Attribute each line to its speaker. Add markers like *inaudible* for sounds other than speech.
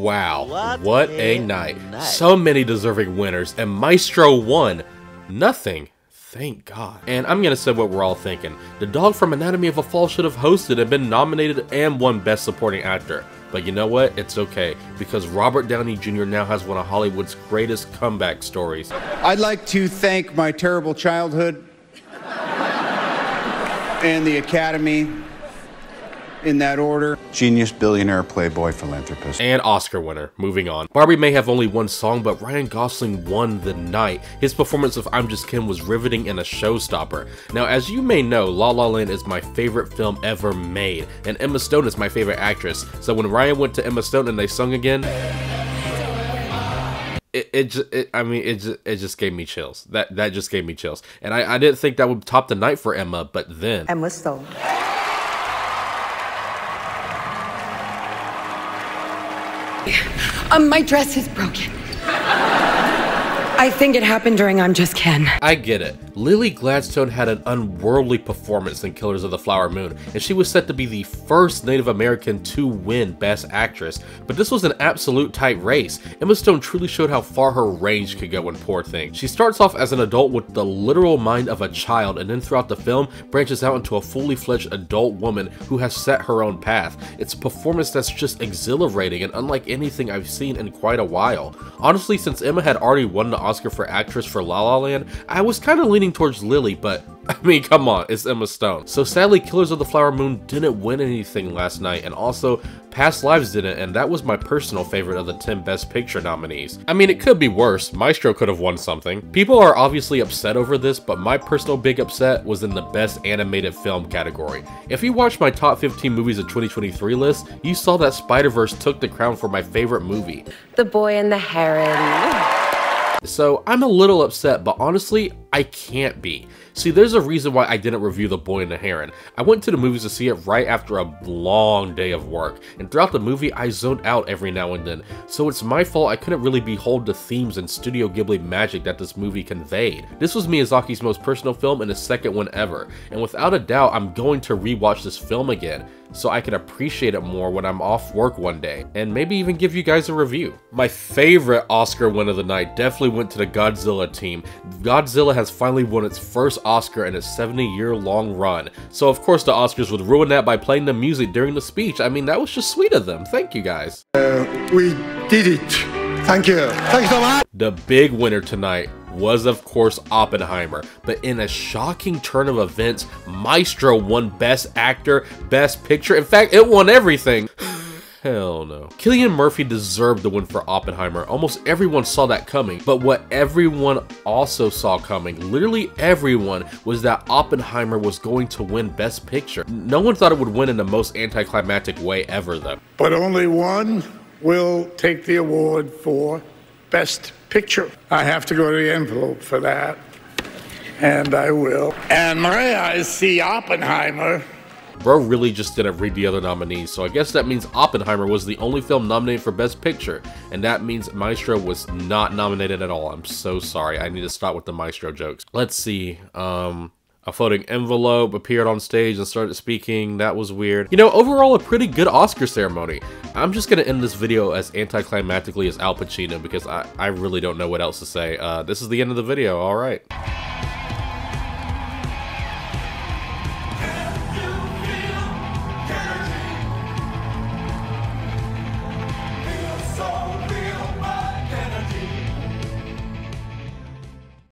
Speaker 1: Wow, what, a night. night. So many deserving winners, and Maestro won nothing. Thank God. And I'm gonna say what we're all thinking. The dog from Anatomy of a Fall should have hosted and been nominated and won Best Supporting Actor. But you know what? It's okay, because Robert Downey Jr. now has one of Hollywood's greatest comeback stories.
Speaker 2: I'd like to thank my terrible childhood and the Academy in that order.
Speaker 3: Genius, billionaire, playboy, philanthropist.
Speaker 1: And Oscar winner. Moving on. Barbie may have only one song, but Ryan Gosling won the night. His performance of I'm Just Ken was riveting and a showstopper. Now, as you may know, La La Land is my favorite film ever made, and Emma Stone is my favorite actress. So when Ryan went to Emma Stone and they sung again, it, it, just, it, I mean, it just, it just gave me chills. That that just gave me chills. And I, I didn't think that would top the night for Emma, but then
Speaker 4: Emma Stone.
Speaker 5: Um, my dress is broken. I think it happened during I'm Just Ken.
Speaker 1: I get it. Lily Gladstone had an unworldly performance in Killers of the Flower Moon, and she was set to be the first Native American to win Best Actress, but this was an absolute tight race. Emma Stone truly showed how far her range could go in Poor Thing. She starts off as an adult with the literal mind of a child, and then throughout the film branches out into a fully fledged adult woman who has set her own path. It's a performance that's just exhilarating and unlike anything I've seen in quite a while. Honestly, since Emma had already won the Oscar for actress for La La Land, I was kind of leaning leaning towards Lily, but *laughs* I mean, come on, it's Emma Stone. So sadly, Killers of the Flower Moon didn't win anything last night, and also Past Lives didn't, and that was my personal favorite of the 10 Best Picture nominees. I mean, it could be worse. Maestro could have won something. People are obviously upset over this, but my personal big upset was in the Best Animated Film category. If you watched my top 15 movies of 2023 list, you saw that Spider-Verse took the crown for my favorite movie.
Speaker 6: The Boy and the Heron.
Speaker 1: So I'm a little upset, but honestly, I can't be. See, there's a reason why I didn't review The Boy and the Heron. I went to the movies to see it right after a long day of work, and throughout the movie, I zoned out every now and then, so it's my fault I couldn't really behold the themes and Studio Ghibli magic that this movie conveyed. This was Miyazaki's most personal film and his second one ever, and without a doubt, I'm going to rewatch this film again, so I can appreciate it more when I'm off work one day, and maybe even give you guys a review. My favorite Oscar win of the night definitely went to the Godzilla team. Godzilla has finally won its first Oscar in its 70 year long run. So of course the Oscars would ruin that by playing the music during the speech. I mean, that was just sweet of them. Thank you guys.
Speaker 7: Uh, we did it. Thank you. Thank you so much.
Speaker 1: The big winner tonight was of course Oppenheimer, but in a shocking turn of events, Maestro won Best Actor, Best Picture. In fact, it won everything. Hell no. Cillian Murphy deserved the win for Oppenheimer. Almost everyone saw that coming, but what everyone also saw coming, literally everyone, was that Oppenheimer was going to win Best Picture. No one thought it would win in the most anticlimactic way ever, though.
Speaker 7: But only one will take the award for Best Picture. I have to go to the envelope for that, and I will. And my eyes see Oppenheimer
Speaker 1: Bro really just didn't read the other nominees, so I guess that means Oppenheimer was the only film nominated for Best Picture, and that means Maestro was not nominated at all. I'm so sorry. I need to stop with the Maestro jokes. Let's see. Um, a floating envelope appeared on stage and started speaking. That was weird. You know, overall, a pretty good Oscar ceremony. I'm just gonna end this video as anticlimactically as Al Pacino because I, I really don't know what else to say. Uh, this is the end of the video, alright.